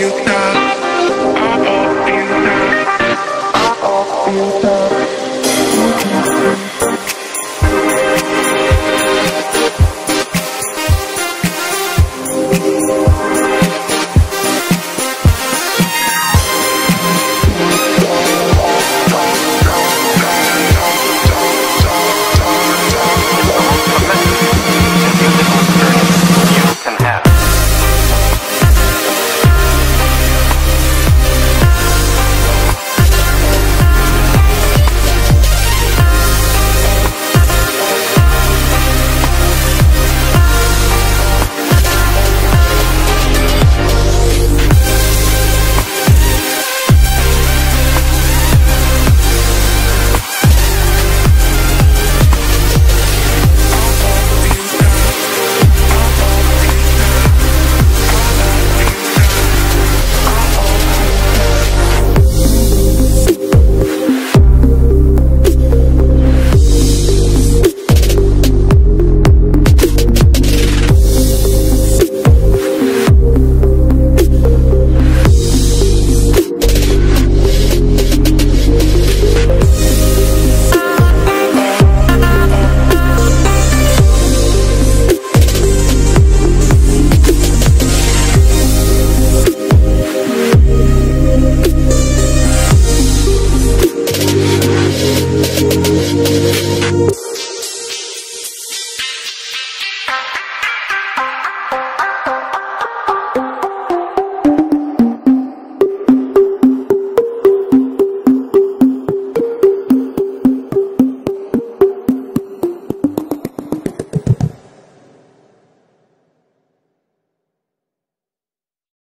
you come.